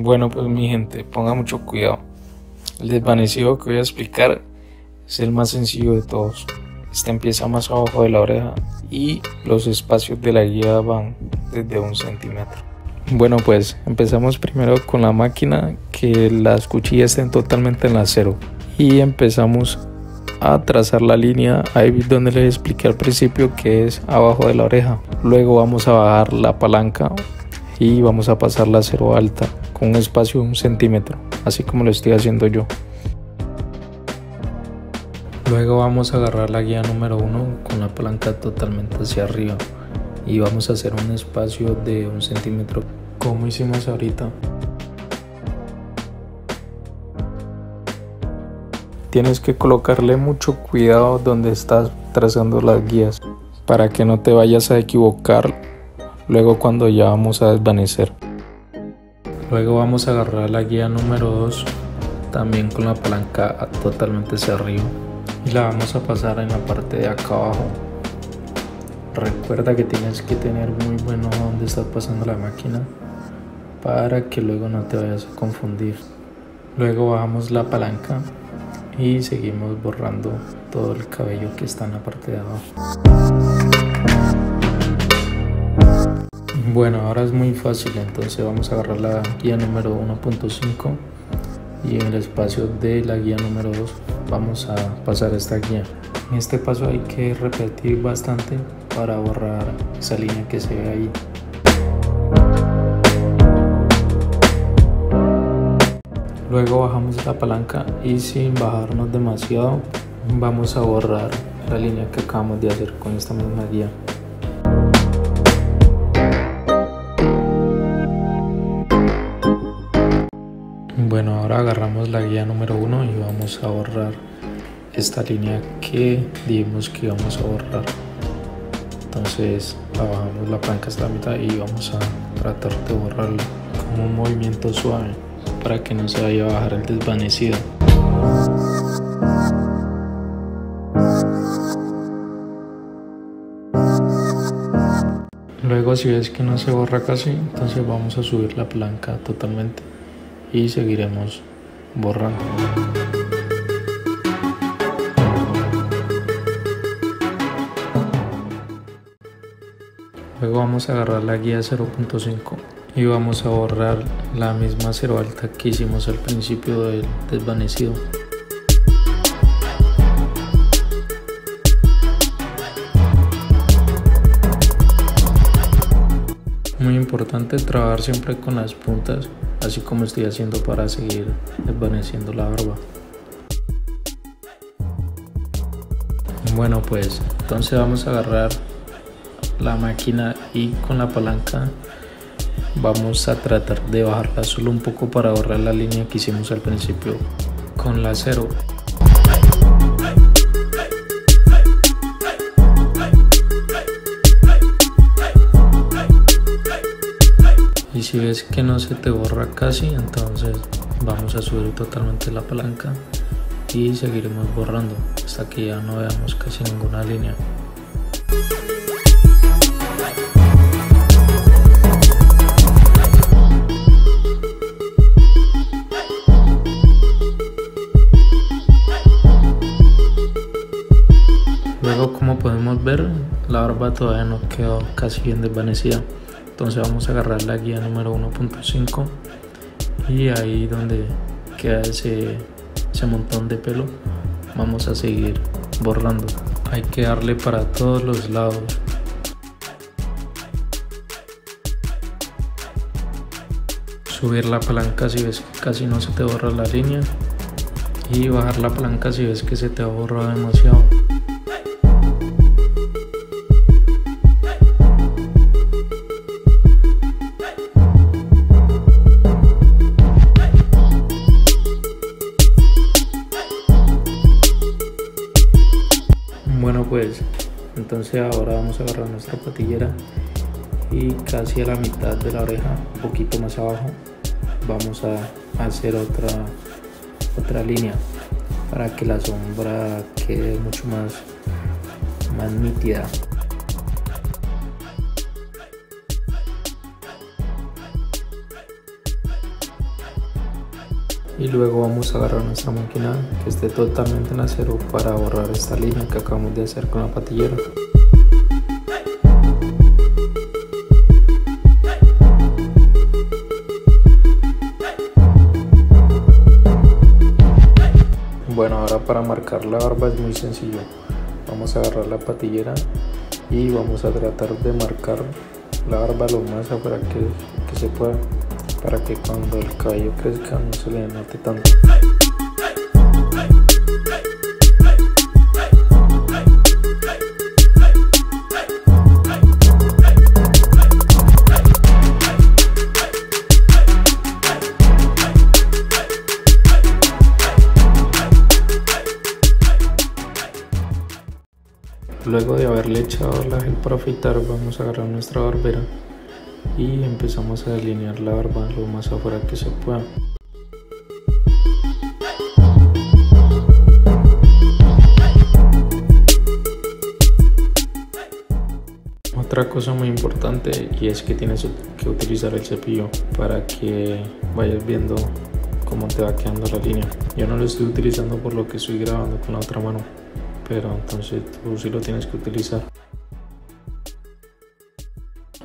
Bueno, pues mi gente, ponga mucho cuidado. El desvanecido que voy a explicar es el más sencillo de todos. Este empieza más abajo de la oreja y los espacios de la guía van desde un centímetro. Bueno, pues empezamos primero con la máquina, que las cuchillas estén totalmente en acero y empezamos a trazar la línea ahí donde les expliqué al principio que es abajo de la oreja. Luego vamos a bajar la palanca y vamos a pasar la cero alta con un espacio de un centímetro, así como lo estoy haciendo yo. Luego vamos a agarrar la guía número 1 con la palanca totalmente hacia arriba y vamos a hacer un espacio de un centímetro como hicimos ahorita. Tienes que colocarle mucho cuidado donde estás trazando las guías para que no te vayas a equivocar luego cuando ya vamos a desvanecer. Luego vamos a agarrar la guía número 2 también con la palanca totalmente hacia arriba y la vamos a pasar en la parte de acá abajo. Recuerda que tienes que tener muy bueno donde estás pasando la máquina para que luego no te vayas a confundir. Luego bajamos la palanca y seguimos borrando todo el cabello que está en la parte de abajo. Bueno, ahora es muy fácil, entonces vamos a agarrar la guía número 1.5 y en el espacio de la guía número 2 vamos a pasar esta guía. En este paso hay que repetir bastante para borrar esa línea que se ve ahí. Luego bajamos la palanca y sin bajarnos demasiado vamos a borrar la línea que acabamos de hacer con esta misma guía. Bueno, ahora agarramos la guía número 1 y vamos a borrar esta línea que dijimos que íbamos a borrar. Entonces bajamos la palanca hasta la mitad y vamos a tratar de borrarlo con un movimiento suave para que no se vaya a bajar el desvanecido. Luego si ves que no se borra casi, entonces vamos a subir la palanca totalmente y seguiremos borrando. Luego vamos a agarrar la guía 0.5 y vamos a borrar la misma cero alta que hicimos al principio del desvanecido. Importante trabajar siempre con las puntas así como estoy haciendo para seguir desvaneciendo la barba. Bueno pues entonces vamos a agarrar la máquina y con la palanca vamos a tratar de bajarla solo un poco para borrar la línea que hicimos al principio con la cero si ves que no se te borra casi entonces vamos a subir totalmente la palanca y seguiremos borrando hasta que ya no veamos casi ninguna línea. Luego como podemos ver la barba todavía no quedó casi bien desvanecida entonces vamos a agarrar la guía número 1.5 y ahí donde queda ese, ese montón de pelo vamos a seguir borrando. Hay que darle para todos los lados. Subir la palanca si ves que casi no se te borra la línea y bajar la palanca si ves que se te ha borrado demasiado ahora vamos a agarrar nuestra patillera y casi a la mitad de la oreja un poquito más abajo vamos a hacer otra otra línea para que la sombra quede mucho más más nítida y luego vamos a agarrar nuestra máquina que esté totalmente en acero para borrar esta línea que acabamos de hacer con la patillera. Para marcar la barba es muy sencillo. Vamos a agarrar la patillera y vamos a tratar de marcar la barba lo más afuera que, que se pueda para que cuando el cabello crezca no se le note tanto. Luego de haberle echado la gel para afeitar, vamos a agarrar nuestra barbera y empezamos a delinear la barba lo más afuera que se pueda. Otra cosa muy importante y es que tienes que utilizar el cepillo para que vayas viendo cómo te va quedando la línea. Yo no lo estoy utilizando por lo que estoy grabando con la otra mano pero entonces tú sí lo tienes que utilizar.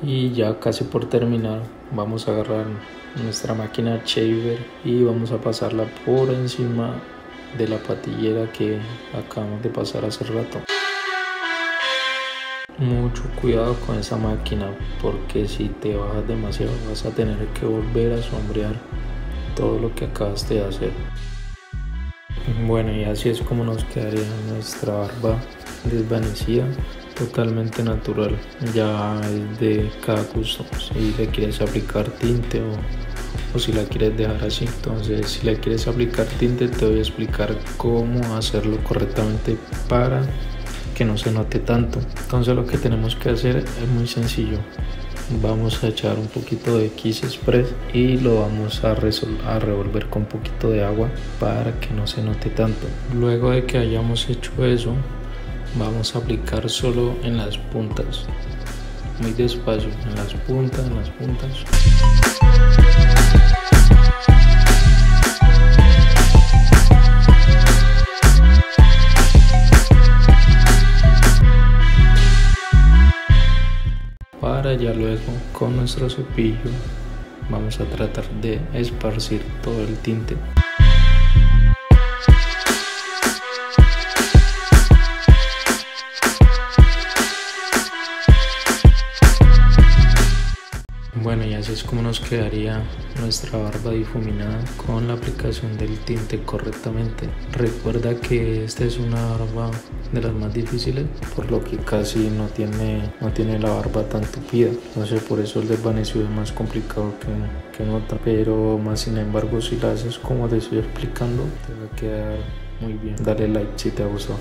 Y ya casi por terminar vamos a agarrar nuestra máquina shaver y vamos a pasarla por encima de la patillera que acabamos de pasar hace rato. Mucho cuidado con esa máquina porque si te bajas demasiado vas a tener que volver a sombrear todo lo que acabaste de hacer. Bueno, y así es como nos quedaría nuestra barba desvanecida, totalmente natural. Ya es de cada gusto, si le quieres aplicar tinte o, o si la quieres dejar así. Entonces, si le quieres aplicar tinte, te voy a explicar cómo hacerlo correctamente para que no se note tanto. Entonces, lo que tenemos que hacer es muy sencillo vamos a echar un poquito de Kiss Express y lo vamos a, a revolver con un poquito de agua para que no se note tanto. Luego de que hayamos hecho eso, vamos a aplicar solo en las puntas, muy despacio, en las puntas, en las puntas. Ya luego con nuestro cepillo vamos a tratar de esparcir todo el tinte Como nos quedaría nuestra barba difuminada con la aplicación del tinte correctamente. Recuerda que esta es una barba de las más difíciles, por lo que casi no tiene, no tiene la barba tan tupida. Sé, por eso el desvanecido es más complicado que, que otra. Pero más sin embargo, si la haces como te estoy explicando, te va a quedar muy bien. Dale like si te gustado.